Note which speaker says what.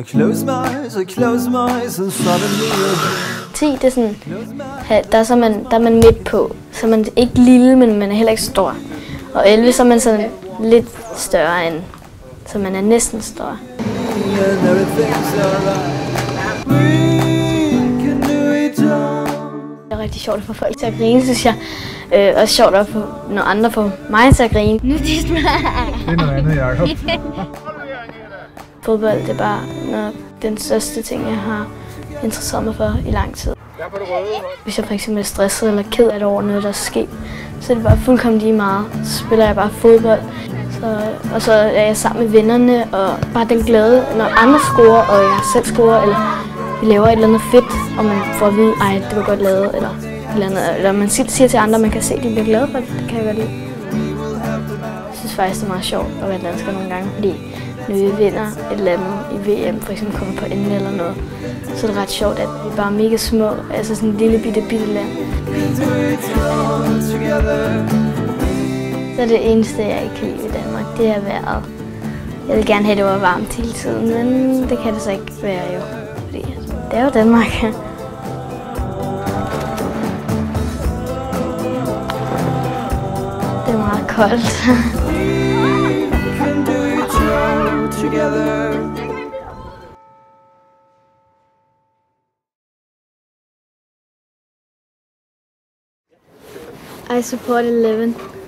Speaker 1: I close my eyes, I close my eyes, and suddenly
Speaker 2: 10, det er sådan, der er, så man, der er man midt på. Så er man ikke lille, men man er heller ikke stor. Og 11, så er man sådan lidt større end, så man er næsten stor. Det er rigtig sjovt at få folk til at grine, synes jeg. Øh, og sjovt at få, når andre får mig til at grine. Nu det
Speaker 3: Det er noget andet, Jacob.
Speaker 2: Fodbold, det er bare noget, den største ting, jeg har interesseret mig for i lang tid. Hvis jeg eksempel er stresset eller ked af det over noget, der er sket, så er det bare fuldkommen lige meget. Så spiller jeg bare fodbold. Så, og så er jeg sammen med vennerne, og bare den glæde, når andre scorer, og jeg selv scorer, eller vi laver et eller andet fedt, og man får at vide, ej, det var godt lavet, eller, et eller, andet, eller man siger, til andre, man kan se, at de bliver glade for det. Det kan jeg godt lide. Jeg synes faktisk, det er meget sjovt at være dansker nogle gange, fordi når vi vinder et land i VM, for eksempel kommer på enden eller noget, så er det ret sjovt, at vi bare er mega små, altså sådan en lille bitte bitte land. Så det eneste, jeg ikke kan lide i Danmark, det er vejret. Jeg vil gerne have, at det var varmt hele tiden, men det kan det så ikke være jo, fordi det er jo Danmark. Det er meget koldt. I support 11.